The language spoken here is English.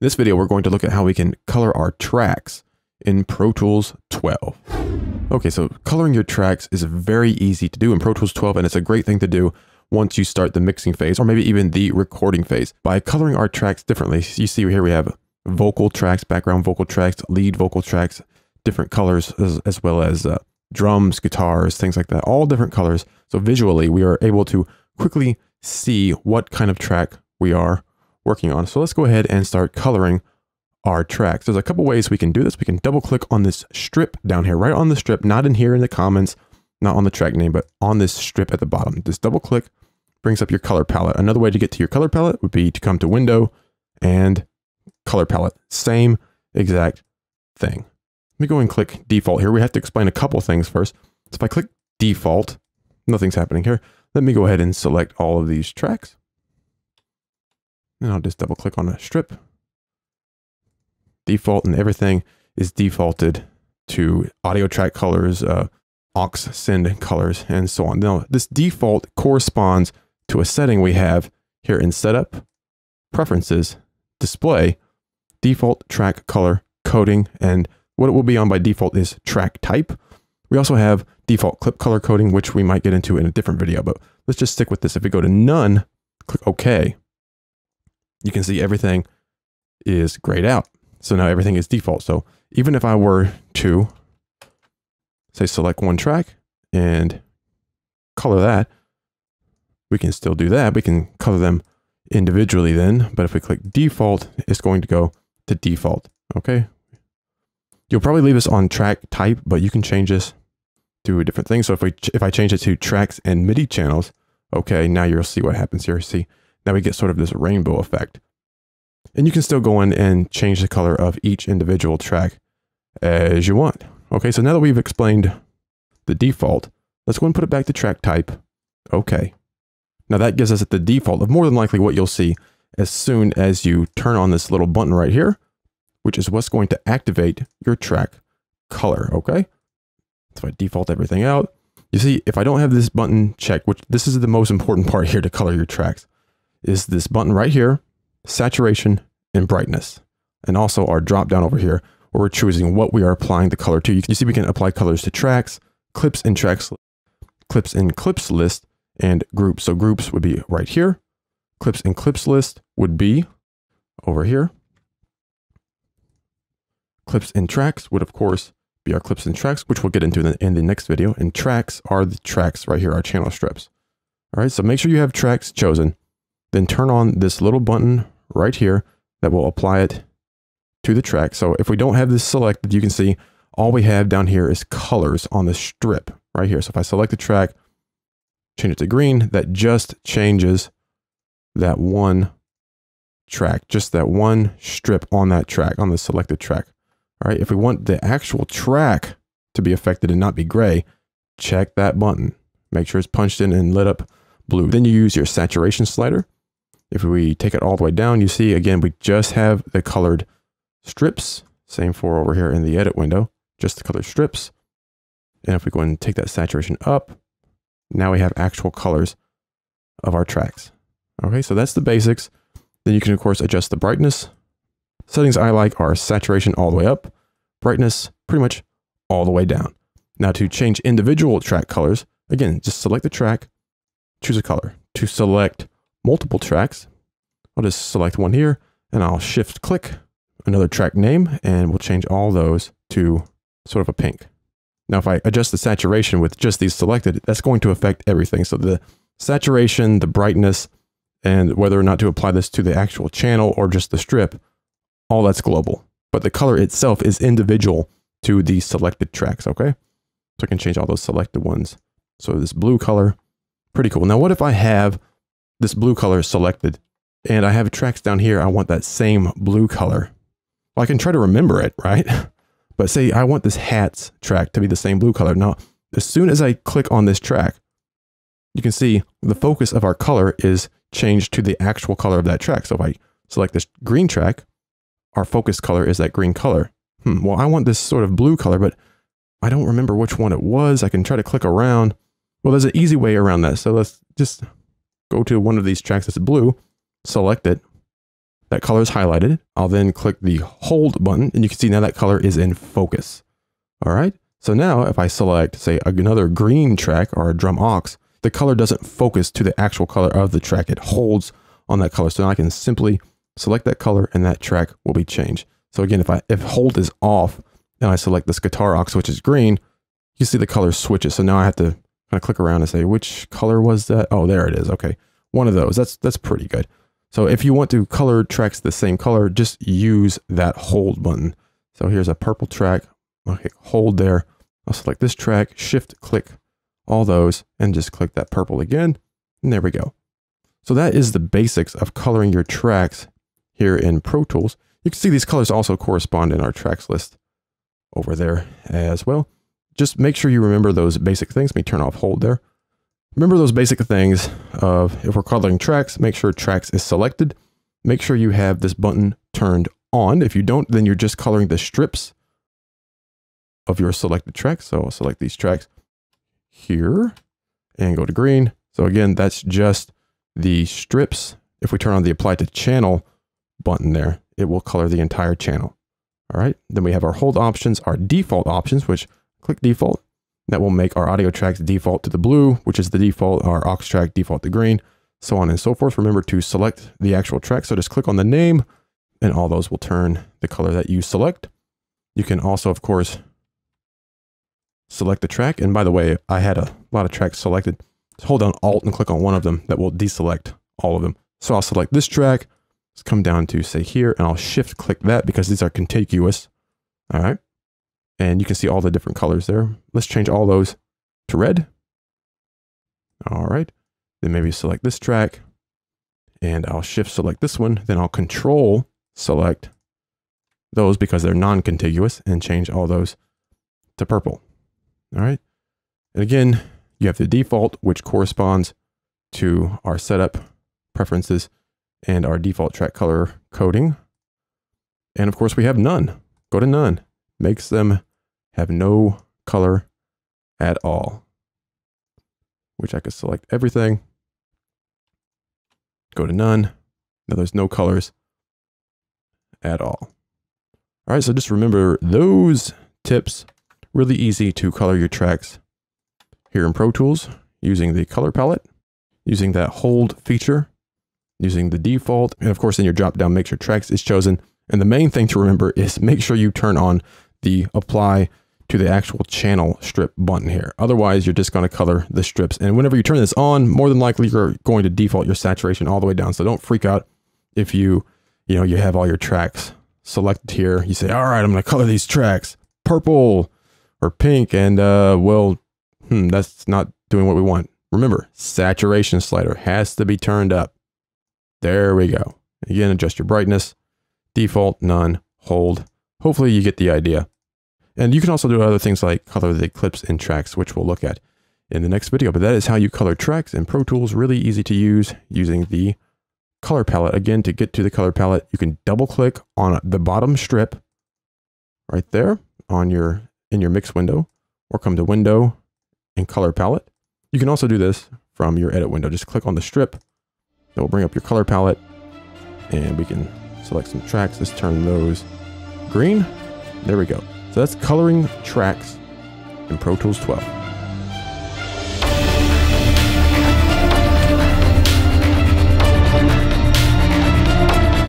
This video, we're going to look at how we can color our tracks in Pro Tools 12. Okay, so coloring your tracks is very easy to do in Pro Tools 12, and it's a great thing to do once you start the mixing phase, or maybe even the recording phase. By coloring our tracks differently, you see here we have vocal tracks, background vocal tracks, lead vocal tracks, different colors, as, as well as uh, drums, guitars, things like that, all different colors. So visually, we are able to quickly see what kind of track we are working on. So let's go ahead and start coloring our tracks. There's a couple ways we can do this. We can double click on this strip down here, right on the strip, not in here in the comments, not on the track name, but on this strip at the bottom. Just double click, brings up your color palette. Another way to get to your color palette would be to come to window and color palette. Same exact thing. Let me go and click default here. We have to explain a couple things first. So if I click default, nothing's happening here. Let me go ahead and select all of these tracks. And I'll just double click on a strip. Default and everything is defaulted to audio track colors, uh, aux send colors, and so on. Now, this default corresponds to a setting we have here in setup, preferences, display, default track color, coding, and what it will be on by default is track type. We also have default clip color coding, which we might get into in a different video, but let's just stick with this. If we go to none, click OK, you can see everything is grayed out. So now everything is default. So even if I were to say select one track and color that, we can still do that. We can color them individually then, but if we click default, it's going to go to default. Okay. You'll probably leave this on track type, but you can change this to a different thing. So if we, if I change it to tracks and MIDI channels, okay, now you'll see what happens here. See, now we get sort of this rainbow effect. And you can still go in and change the color of each individual track as you want. Okay, so now that we've explained the default, let's go and put it back to track type. Okay. Now that gives us the default of more than likely what you'll see as soon as you turn on this little button right here, which is what's going to activate your track color, okay? So I default everything out, you see, if I don't have this button checked, which this is the most important part here to color your tracks, is this button right here, saturation and brightness. And also our drop down over here, where we're choosing what we are applying the color to. You can see we can apply colors to tracks, clips in tracks, clips in clips list, and groups. So groups would be right here. Clips in clips list would be over here. Clips in tracks would of course be our clips and tracks, which we'll get into in the, in the next video. And tracks are the tracks right here, our channel strips. All right, so make sure you have tracks chosen. Then turn on this little button right here that will apply it to the track. So if we don't have this selected, you can see all we have down here is colors on the strip right here. So if I select the track, change it to green, that just changes that one track, just that one strip on that track, on the selected track. All right, if we want the actual track to be affected and not be gray, check that button. Make sure it's punched in and lit up blue. Then you use your saturation slider if we take it all the way down, you see again, we just have the colored strips. Same for over here in the edit window, just the colored strips. And if we go and take that saturation up, now we have actual colors of our tracks. Okay, so that's the basics. Then you can of course adjust the brightness. Settings I like are saturation all the way up, brightness pretty much all the way down. Now to change individual track colors, again, just select the track, choose a color. To select multiple tracks. I'll just select one here and I'll shift click another track name and we'll change all those to sort of a pink. Now, if I adjust the saturation with just these selected, that's going to affect everything. So the saturation, the brightness, and whether or not to apply this to the actual channel or just the strip, all that's global. But the color itself is individual to the selected tracks, okay? So I can change all those selected ones. So this blue color, pretty cool. Now, what if I have this blue color is selected and I have tracks down here. I want that same blue color. Well, I can try to remember it, right? But say I want this hats track to be the same blue color. Now, as soon as I click on this track, you can see the focus of our color is changed to the actual color of that track. So if I select this green track, our focus color is that green color. Hmm, well, I want this sort of blue color, but I don't remember which one it was. I can try to click around. Well, there's an easy way around that. So let's just go to one of these tracks that's blue, select it, that color is highlighted. I'll then click the hold button and you can see now that color is in focus. All right. So now if I select say another green track or a drum aux, the color doesn't focus to the actual color of the track. It holds on that color. So now I can simply select that color and that track will be changed. So again, if I if hold is off and I select this guitar aux, which is green, you see the color switches. So now I have to of click around and say, which color was that? Oh, there it is. Okay. One of those. That's that's pretty good. So if you want to color tracks the same color, just use that hold button. So here's a purple track. Okay, hold there. I'll select this track, shift click all those and just click that purple again. And there we go. So that is the basics of coloring your tracks here in Pro Tools. You can see these colors also correspond in our tracks list over there as well. Just make sure you remember those basic things. Let me turn off hold there. Remember those basic things of if we're coloring tracks, make sure tracks is selected. Make sure you have this button turned on. If you don't, then you're just coloring the strips of your selected tracks. So I'll select these tracks here and go to green. So again, that's just the strips. If we turn on the apply to channel button there, it will color the entire channel. All right. Then we have our hold options, our default options, which click default. That will make our audio tracks default to the blue, which is the default, our aux track default to green, so on and so forth. Remember to select the actual track. So just click on the name and all those will turn the color that you select. You can also, of course, select the track. And by the way, I had a lot of tracks selected. Just hold down Alt and click on one of them that will deselect all of them. So I'll select this track, let's come down to say here, and I'll shift click that because these are contiguous. All right. And you can see all the different colors there. Let's change all those to red. All right. Then maybe select this track and I'll shift select this one. Then I'll control select those because they're non-contiguous and change all those to purple. All right. And again, you have the default, which corresponds to our setup preferences and our default track color coding. And of course, we have none. Go to none. Makes them have no color at all, which I could select everything. Go to none. Now there's no colors at all. All right, so just remember those tips Really easy to color your tracks here in Pro Tools using the color palette, using that hold feature, using the default, and of course in your drop down, make sure tracks is chosen. And the main thing to remember is make sure you turn on the apply to the actual channel strip button here. Otherwise, you're just going to color the strips. And whenever you turn this on, more than likely you're going to default your saturation all the way down. So don't freak out if you, you know, you have all your tracks selected here. You say, all right, I'm going to color these tracks purple, or pink and uh, well, hmm, that's not doing what we want. Remember, saturation slider has to be turned up. There we go. Again, adjust your brightness, default, none, hold. Hopefully you get the idea. And you can also do other things like color the clips and tracks, which we'll look at in the next video. But that is how you color tracks in Pro Tools. Really easy to use using the color palette. Again, to get to the color palette, you can double click on the bottom strip right there on your in your mix window or come to window and color palette. You can also do this from your edit window. Just click on the strip. It will bring up your color palette and we can select some tracks. Let's turn those green. There we go. So that's coloring tracks in Pro Tools 12.